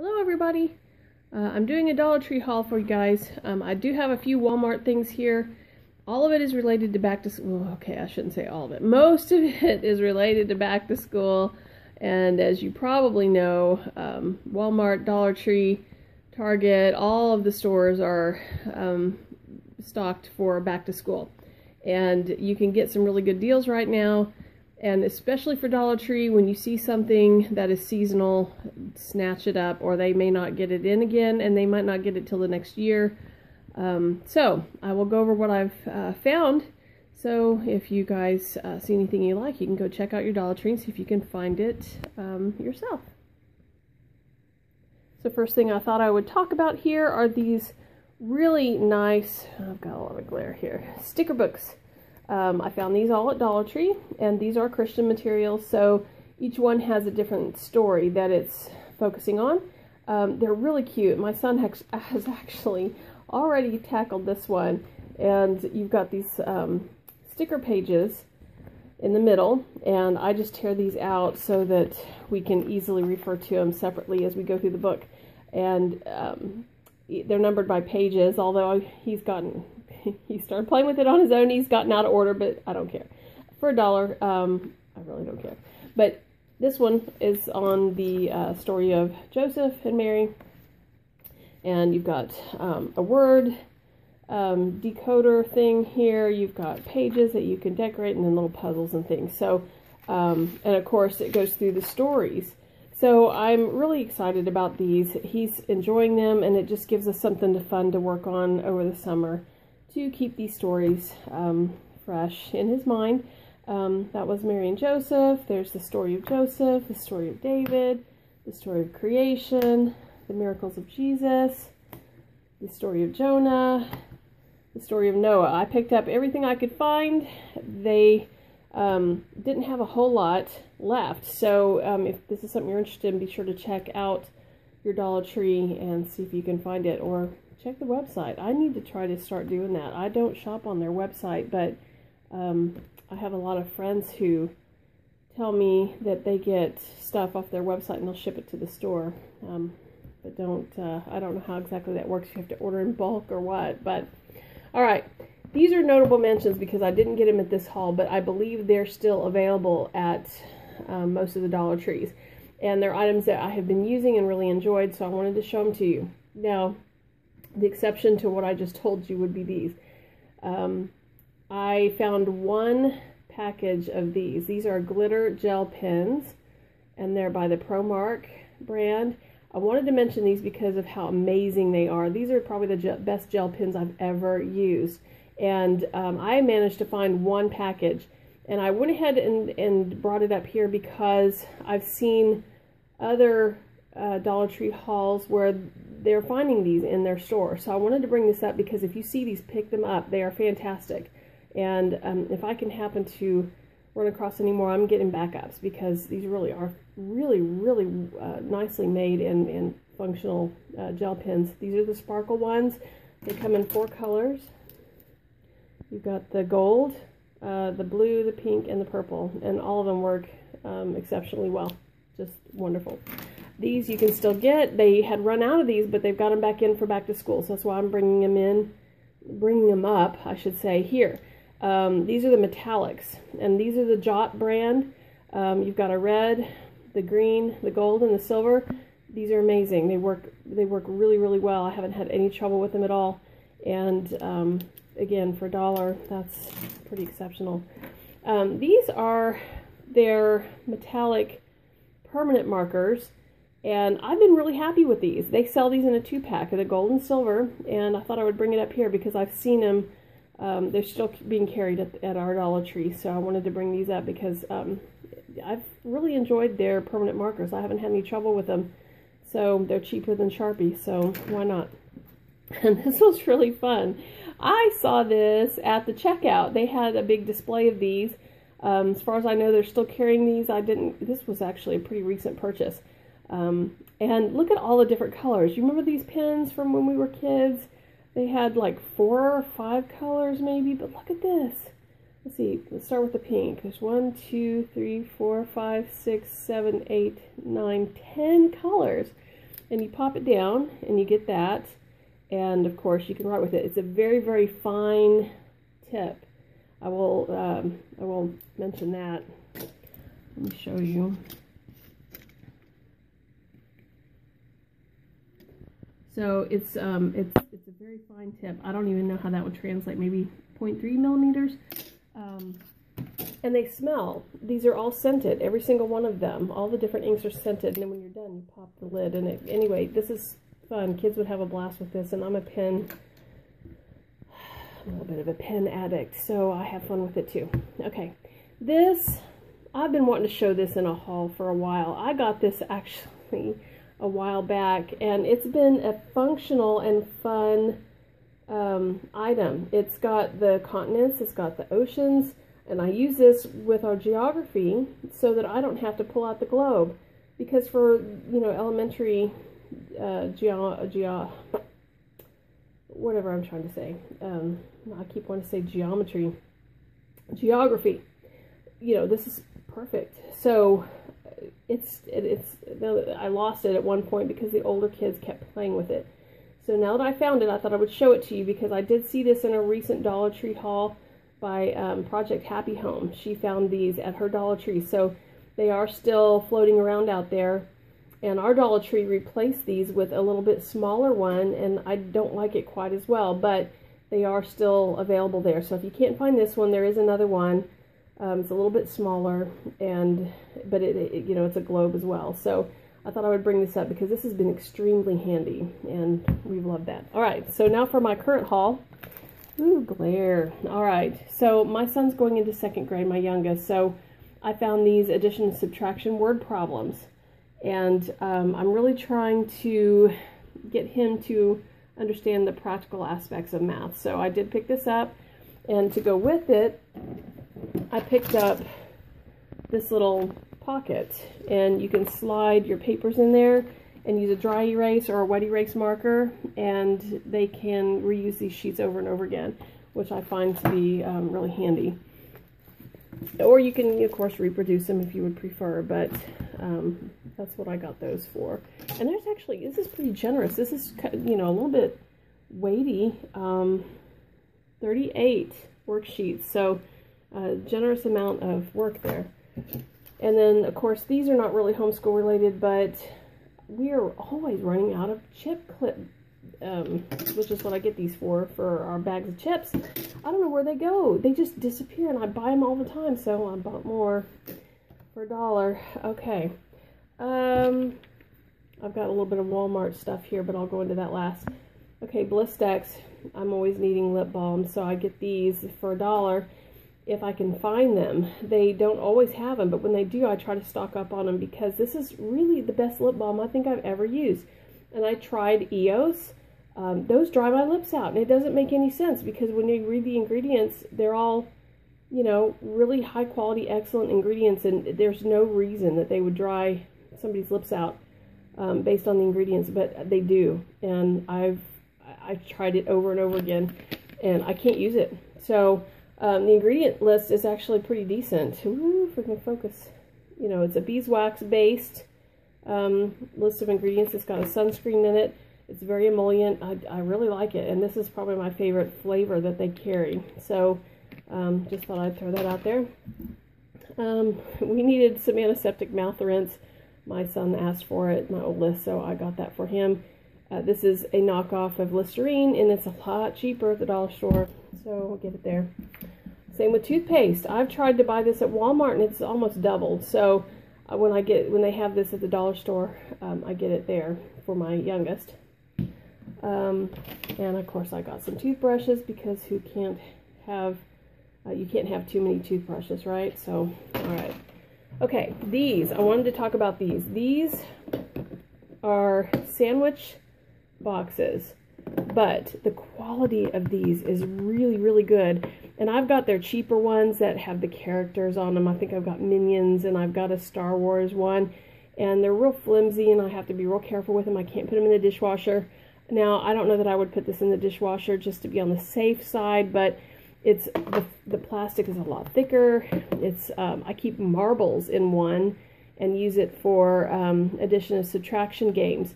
Hello everybody! Uh, I'm doing a Dollar Tree haul for you guys. Um, I do have a few Walmart things here. All of it is related to back to school. Okay, I shouldn't say all of it. Most of it is related to back to school. And as you probably know, um, Walmart, Dollar Tree, Target, all of the stores are um, stocked for back to school. And you can get some really good deals right now. And especially for Dollar Tree, when you see something that is seasonal, snatch it up, or they may not get it in again, and they might not get it till the next year. Um, so, I will go over what I've uh, found. So, if you guys uh, see anything you like, you can go check out your Dollar Tree and see if you can find it um, yourself. So, first thing I thought I would talk about here are these really nice, I've got a lot of glare here, sticker books. Um, I found these all at Dollar Tree, and these are Christian materials, so each one has a different story that it's focusing on. Um, they're really cute. My son has actually already tackled this one, and you've got these um, sticker pages in the middle, and I just tear these out so that we can easily refer to them separately as we go through the book. And um, they're numbered by pages, although he's gotten he started playing with it on his own. He's gotten out of order, but I don't care. For a dollar, um, I really don't care. But this one is on the uh, story of Joseph and Mary. And you've got um, a word um, decoder thing here. You've got pages that you can decorate and then little puzzles and things. So, um, and of course, it goes through the stories. So I'm really excited about these. He's enjoying them, and it just gives us something to fun to work on over the summer to keep these stories um, fresh in his mind. Um, that was Mary and Joseph. There's the story of Joseph, the story of David, the story of creation, the miracles of Jesus, the story of Jonah, the story of Noah. I picked up everything I could find. They um, didn't have a whole lot left. So um, if this is something you're interested in, be sure to check out your Dollar Tree and see if you can find it or check the website. I need to try to start doing that. I don't shop on their website, but um, I have a lot of friends who tell me that they get stuff off their website and they'll ship it to the store. Um, but don't, uh, I don't know how exactly that works. You have to order in bulk or what. But, all right. These are notable mentions because I didn't get them at this haul, but I believe they're still available at um, most of the Dollar Trees. And they're items that I have been using and really enjoyed, so I wanted to show them to you. Now, the exception to what I just told you would be these. Um, I found one package of these. These are glitter gel pens, and they're by the Promarx brand. I wanted to mention these because of how amazing they are. These are probably the gel best gel pens I've ever used. And um, I managed to find one package. And I went ahead and, and brought it up here because I've seen other uh, Dollar Tree hauls where they're finding these in their store. So I wanted to bring this up because if you see these, pick them up. They are fantastic. And um, if I can happen to run across any more, I'm getting backups because these really are really, really uh, nicely made and, and functional uh, gel pens. These are the sparkle ones. They come in four colors. You've got the gold, uh, the blue, the pink, and the purple. And all of them work um, exceptionally well. Just wonderful. These you can still get. They had run out of these, but they've got them back in for back to school. So that's why I'm bringing them in, bringing them up, I should say, here. Um, these are the metallics, and these are the Jot brand. Um, you've got a red, the green, the gold, and the silver. These are amazing. They work. They work really, really well. I haven't had any trouble with them at all. And um, again, for a dollar, that's pretty exceptional. Um, these are their metallic permanent markers and I've been really happy with these. They sell these in a two-pack, the gold and silver, and I thought I would bring it up here because I've seen them. Um, they're still being carried at, at, our Dollar Tree, so I wanted to bring these up because um, I've really enjoyed their permanent markers. I haven't had any trouble with them, so they're cheaper than Sharpie, so why not? And this was really fun. I saw this at the checkout. They had a big display of these. Um, as far as I know, they're still carrying these. I didn't. This was actually a pretty recent purchase. Um, and look at all the different colors. You remember these pens from when we were kids? They had like four or five colors maybe, but look at this. Let's see, let's start with the pink. There's one, two, three, four, five, six, seven, eight, nine, ten colors. and you pop it down and you get that. And of course you can write with it. It's a very, very fine tip. I will, um, I will mention that. Let me show you. So it's, um, it's, it's a very fine tip. I don't even know how that would translate, maybe 0.3 millimeters. Um, and they smell. These are all scented, every single one of them. All the different inks are scented, and then when you're done, you pop the lid. And it, anyway, this is fun. Kids would have a blast with this, and I'm a pen, a little bit of a pen addict, so I have fun with it too. Okay, this, I've been wanting to show this in a haul for a while. I got this actually a while back, and it's been a functional and fun um, item. It's got the continents, it's got the oceans, and I use this with our geography so that I don't have to pull out the globe. Because for, you know, elementary uh, geo, geo, whatever I'm trying to say, um, I keep wanting to say geometry, geography, you know, this is perfect. So it's, it, it's, I lost it at one point because the older kids kept playing with it. So now that I found it, I thought I would show it to you because I did see this in a recent Dollar Tree haul by um, Project Happy Home. She found these at her Dollar Tree. So they are still floating around out there. And our Dollar Tree replaced these with a little bit smaller one, and I don't like it quite as well, but they are still available there. So if you can't find this one, there is another one. Um, it's a little bit smaller, and but it, it, you know it's a globe as well. So I thought I would bring this up because this has been extremely handy, and we've loved that. All right, so now for my current haul. Ooh, glare. All right, so my son's going into second grade, my youngest, so I found these addition and subtraction word problems. And um, I'm really trying to get him to understand the practical aspects of math. So I did pick this up, and to go with it, I picked up this little pocket, and you can slide your papers in there and use a dry erase or a wet erase marker and they can reuse these sheets over and over again which I find to be um, really handy. Or you can of course reproduce them if you would prefer but um, that's what I got those for. And there's actually this is pretty generous. This is you know a little bit weighty um, 38 worksheets. So a generous amount of work there and then of course these are not really homeschool related but we are always running out of chip clip, um, which is what I get these for, for our bags of chips. I don't know where they go. They just disappear, and I buy them all the time, so I bought more for a dollar. Okay. Um, I've got a little bit of Walmart stuff here, but I'll go into that last. Okay, Blistex. I'm always needing lip balm, so I get these for a dollar if I can find them. They don't always have them, but when they do, I try to stock up on them because this is really the best lip balm I think I've ever used. And I tried EOS. Um, those dry my lips out, and it doesn't make any sense because when you read the ingredients, they're all, you know, really high quality, excellent ingredients, and there's no reason that they would dry somebody's lips out um, based on the ingredients, but they do. And I've I've tried it over and over again, and I can't use it. So um, the ingredient list is actually pretty decent. Ooh, can focus. You know, it's a beeswax based um, list of ingredients. It's got a sunscreen in it. It's very emollient. I, I really like it. And this is probably my favorite flavor that they carry. So um, just thought I'd throw that out there. Um, we needed some antiseptic mouth rinse. My son asked for it, my oldest, so I got that for him. Uh, this is a knockoff of Listerine, and it's a lot cheaper at the dollar store, so we'll get it there. Same with toothpaste. I've tried to buy this at Walmart, and it's almost doubled. So uh, when I get when they have this at the dollar store, um, I get it there for my youngest. Um, and of course, I got some toothbrushes because who can't have uh, you can't have too many toothbrushes, right? So, all right. Okay, these I wanted to talk about these. These are sandwich boxes. But the quality of these is really, really good. And I've got their cheaper ones that have the characters on them. I think I've got Minions and I've got a Star Wars one. And they're real flimsy and I have to be real careful with them. I can't put them in the dishwasher. Now, I don't know that I would put this in the dishwasher just to be on the safe side, but it's the, the plastic is a lot thicker. It's um, I keep marbles in one and use it for um, addition and subtraction games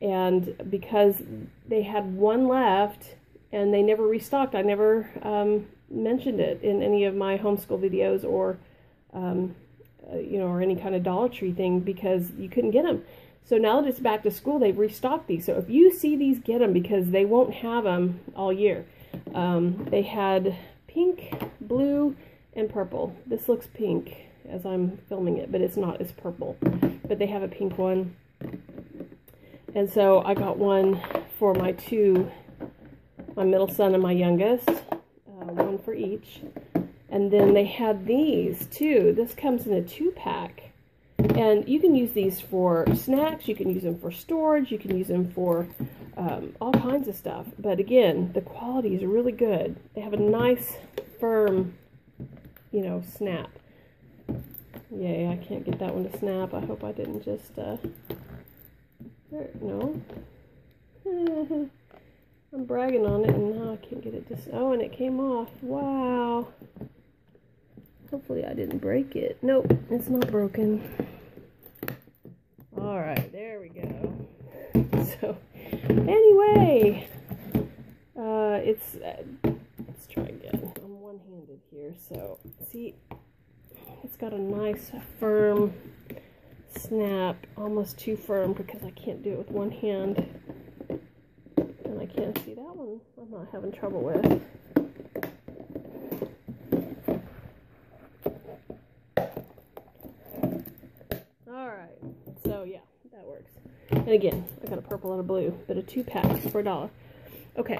And because they had one left and they never restocked, I never um, mentioned it in any of my homeschool videos or, um, uh, you know, or any kind of Dollar Tree thing because you couldn't get them. So now that it's back to school, they've restocked these. So if you see these, get them because they won't have them all year. Um, they had pink, blue, and purple. This looks pink as I'm filming it, but it's not. It's purple. But they have a pink one. And so I got one for my two, my middle son and my youngest, each. And then they had these too. This comes in a two pack. And you can use these for snacks, you can use them for storage, you can use them for um, all kinds of stuff. But again, the quality is really good. They have a nice, firm, you know, snap. Yay, I can't get that one to snap. I hope I didn't just, uh, there, no. I'm bragging on it and now I can't get it to, oh, and it came off. Wow. Hopefully I didn't break it. Nope, it's not broken. All right, there we go. So, anyway, uh, it's, uh, let's try again. I'm one-handed here, so, see, it's got a nice firm snap, almost too firm because I can't do it with one hand. And I can't see that one. I'm not having trouble with. Alright, so yeah, that works. And again, I got a purple and a blue, but a two pack for a dollar. Okay.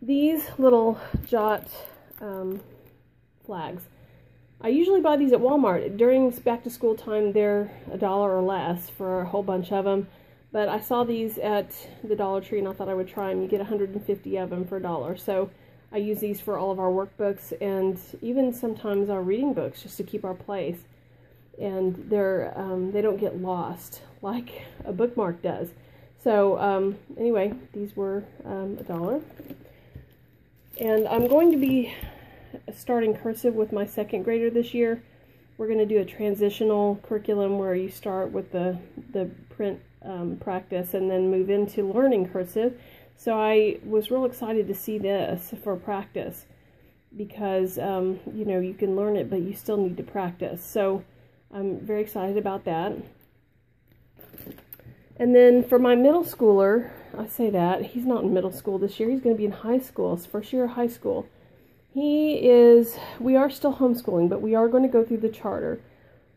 These little jot um, flags I usually buy these at Walmart. During back to school time, they're a dollar or less for a whole bunch of them. But I saw these at the Dollar Tree and I thought I would try them. You get 150 of them for a dollar. So I use these for all of our workbooks and even sometimes our reading books just to keep our place. And they're um, they don't get lost like a bookmark does. So um, anyway, these were um, a dollar. And I'm going to be starting cursive with my second grader this year. We're going to do a transitional curriculum where you start with the, the print um, practice and then move into learning cursive. So I was real excited to see this for practice because, um, you know, you can learn it, but you still need to practice. So I'm very excited about that. And then for my middle schooler, I say that, he's not in middle school this year. He's going to be in high school. It's first year of high school. He is, we are still homeschooling, but we are going to go through the charter.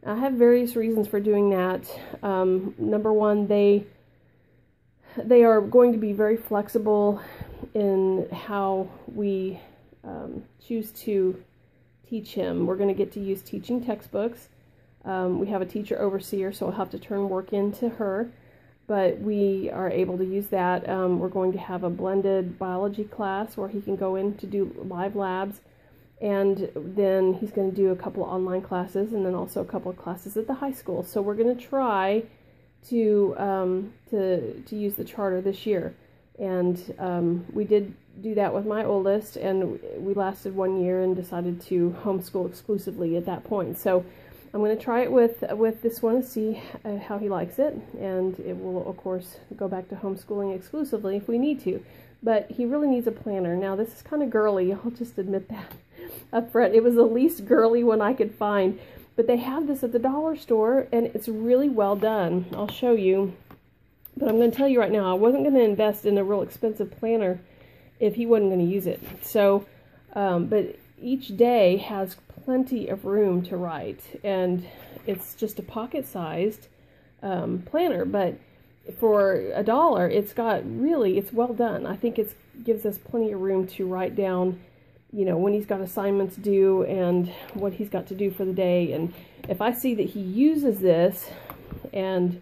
I have various reasons for doing that. Um, number one, they they are going to be very flexible in how we um, choose to teach him. We're going to get to use teaching textbooks. Um, we have a teacher overseer, so I'll have to turn work into her but we are able to use that. Um, we're going to have a blended biology class where he can go in to do live labs, and then he's going to do a couple online classes, and then also a couple of classes at the high school. So we're going to try to um, to to use the charter this year, and um, we did do that with my oldest, and we lasted one year and decided to homeschool exclusively at that point. So I'm going to try it with with this one and see uh, how he likes it, and it will, of course, go back to homeschooling exclusively if we need to. But he really needs a planner. Now, this is kind of girly. I'll just admit that up front. It was the least girly one I could find. But they have this at the dollar store, and it's really well done. I'll show you. But I'm going to tell you right now, I wasn't going to invest in a real expensive planner if he wasn't going to use it. So, um, but each day has plenty of room to write and it's just a pocket-sized um, planner but for a dollar it's got really it's well done. I think it gives us plenty of room to write down you know when he's got assignments due and what he's got to do for the day. And if I see that he uses this and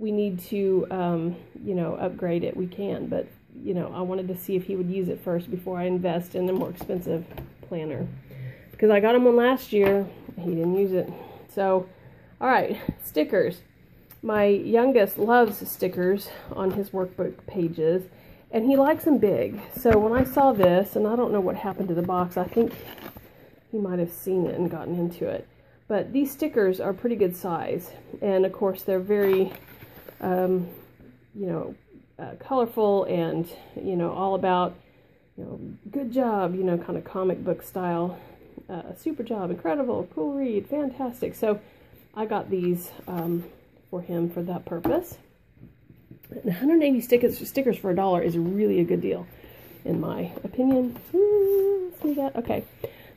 we need to um, you know upgrade it we can. But you know I wanted to see if he would use it first before I invest in a more expensive planner because I got him one last year. He didn't use it. So, all right, stickers. My youngest loves stickers on his workbook pages, and he likes them big. So when I saw this, and I don't know what happened to the box, I think he might have seen it and gotten into it. But these stickers are pretty good size, and of course they're very, um, you know, uh, colorful and, you know, all about, you know, good job, you know, kind of comic book style. Uh, super job, incredible, cool read, fantastic. So I got these um, for him for that purpose. 180 stickers, stickers for a dollar is really a good deal, in my opinion. see that? Okay.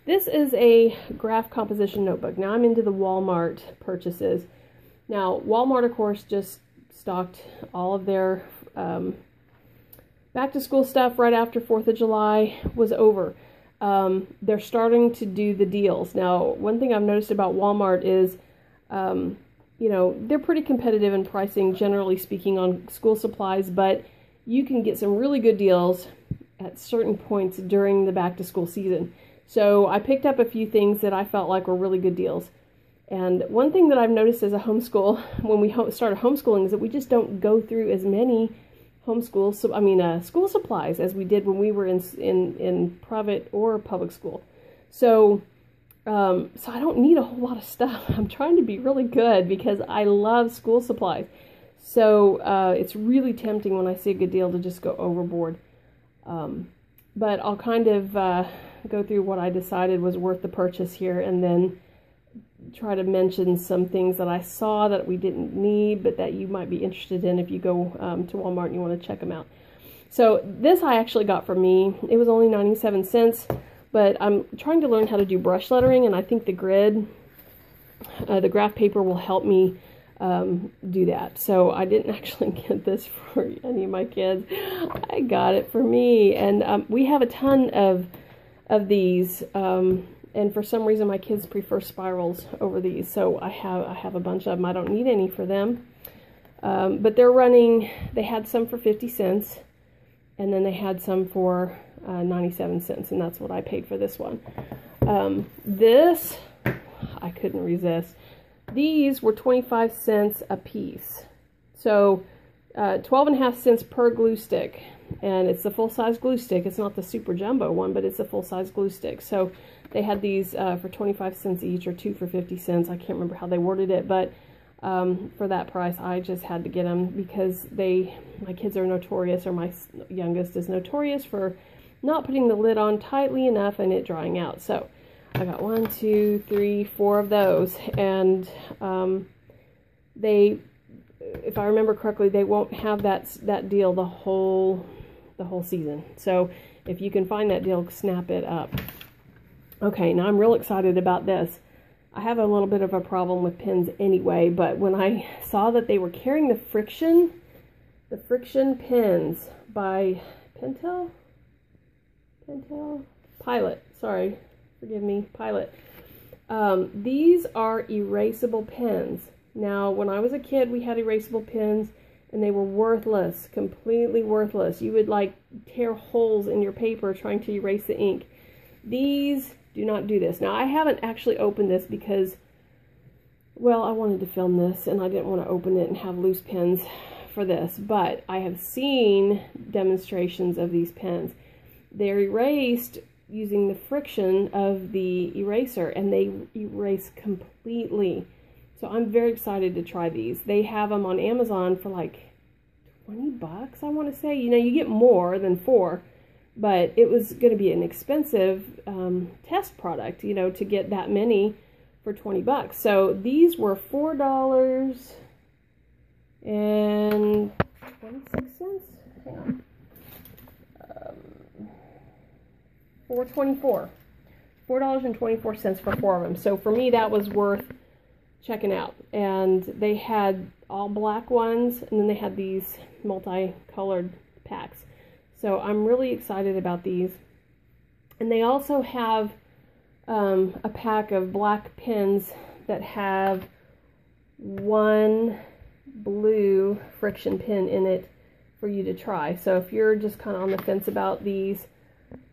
This is a graph composition notebook. Now I'm into the Walmart purchases. Now, Walmart, of course, just stocked all of their um, back to school stuff right after 4th of July was over. Um, they're starting to do the deals. Now, one thing I've noticed about Walmart is um, you know, they're pretty competitive in pricing, generally speaking, on school supplies, but you can get some really good deals at certain points during the back to school season. So I picked up a few things that I felt like were really good deals. And one thing that I've noticed as a homeschool, when we ho started homeschooling, is that we just don't go through as many homeschool, so I mean, uh, school supplies as we did when we were in in in private or public school. So um, so I don't need a whole lot of stuff. I'm trying to be really good because I love school supplies. So uh, it's really tempting when I see a good deal to just go overboard. Um, but I'll kind of uh, go through what I decided was worth the purchase here and then try to mention some things that I saw that we didn't need but that you might be interested in if you go um, to Walmart and you want to check them out. So this I actually got for me. It was only 97 cents. But I'm trying to learn how to do brush lettering, and I think the grid, uh, the graph paper will help me um, do that. So I didn't actually get this for any of my kids. I got it for me. And um, we have a ton of, of these. Um, and for some reason my kids prefer spirals over these. So I have, I have a bunch of them. I don't need any for them. Um, but they're running, they had some for 50 cents. And then they had some for uh, 97 cents, and that's what I paid for this one. Um, this, I couldn't resist. These were 25 cents a piece. So, uh, 12 and a half cents per glue stick. And it's a full-size glue stick. It's not the super jumbo one, but it's a full-size glue stick. So, they had these uh, for 25 cents each or two for 50 cents. I can't remember how they worded it, but um, for that price, I just had to get them because they, my kids are notorious, or my youngest is notorious for not putting the lid on tightly enough and it drying out. So I got one, two, three, four of those. And um, they, if I remember correctly, they won't have that, that deal the whole, the whole season. So if you can find that deal, snap it up. Okay, now I'm real excited about this. I have a little bit of a problem with pins anyway, but when I saw that they were carrying the Frixion, the Frixion pins by Pentel, Pentel? Pilot. Sorry. Forgive me. Pilot. Um, these are erasable pens. Now, when I was a kid, we had erasable pens, and they were worthless, completely worthless. You would, like, tear holes in your paper trying to erase the ink. These do not do this. Now, I haven't actually opened this because, well, I wanted to film this, and I didn't want to open it and have loose pens for this, but I have seen demonstrations of these pens they're erased using the friction of the eraser and they erase completely. So I'm very excited to try these. They have them on Amazon for like 20 bucks, I want to say. You know, you get more than four, but it was going to be an expensive um, test product, you know, to get that many for 20 bucks. So these were $4 and 26 cents. Hang on. 424 $4.24 for four of them. So for me, that was worth checking out. And they had all black ones, and then they had these multicolored packs. So I'm really excited about these. And they also have um, a pack of black pins that have one blue Frixion pin in it for you to try. So if you're just kind of on the fence about these,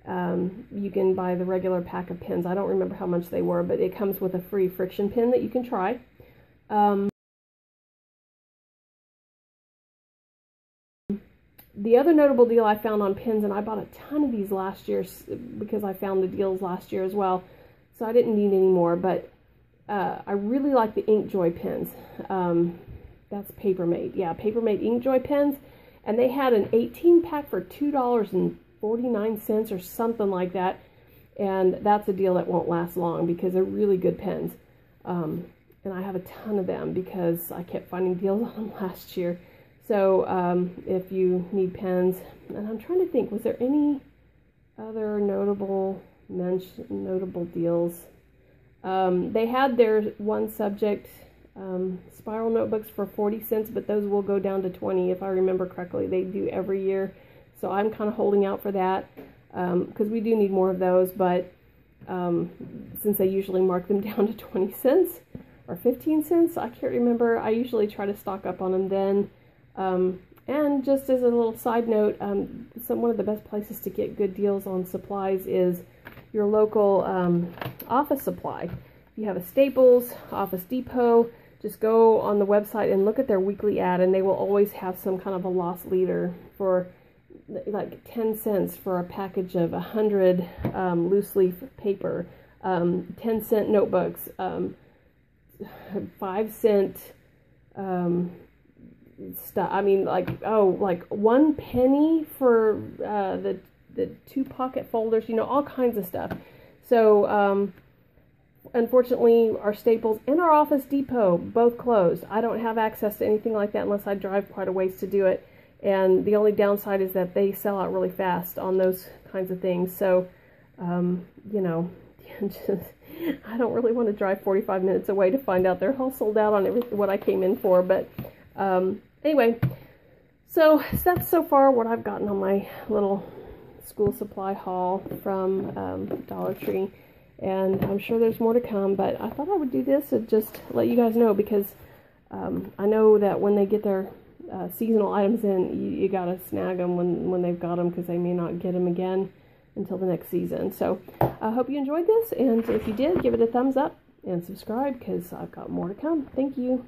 um, you can buy the regular pack of pins. I don't remember how much they were, but it comes with a free Frixion pin that you can try. Um, the other notable deal I found on pins, and I bought a ton of these last year because I found the deals last year as well, so I didn't need any more, but uh, I really like the Inkjoy pins. Um, that's Papermate. Yeah, Papermate Inkjoy pens. And they had an 18 pack for $2.49 or something like that. And that's a deal that won't last long because they're really good pens. Um, and I have a ton of them because I kept finding deals on them last year. So um, if you need pens, and I'm trying to think, was there any other notable mention, notable deals? Um, they had their one subject um, spiral notebooks for 40 cents, but those will go down to 20 if I remember correctly. They do every year, so I'm kind of holding out for that because um, we do need more of those, but um, since I usually mark them down to 20 cents or 15 cents, I can't remember. I usually try to stock up on them then. Um, and just as a little side note, um, some one of the best places to get good deals on supplies is your local um, office supply. If you have a Staples, Office Depot, just go on the website and look at their weekly ad, and they will always have some kind of a loss leader for like 10 cents for a package of 100 um, loose leaf paper, um, 10 cent notebooks, um, 5 cent um, stuff. I mean, like oh, like one penny for uh, the the two pocket folders. You know, all kinds of stuff. So, um, unfortunately, our Staples and our Office Depot both closed. I don't have access to anything like that unless I drive quite a ways to do it. And the only downside is that they sell out really fast on those kinds of things. So, um, you know, I don't really want to drive 45 minutes away to find out they're all sold out on everything what I came in for. But um, anyway, so that's so far what I've gotten on my little school supply haul from um, Dollar Tree. And I'm sure there's more to come, but I thought I would do this and just let you guys know because um, I know that when they get their uh, seasonal items in, you, you got to snag them when, when they've got them because they may not get them again until the next season. So I hope you enjoyed this, and if you did, give it a thumbs up and subscribe because I've got more to come. Thank you.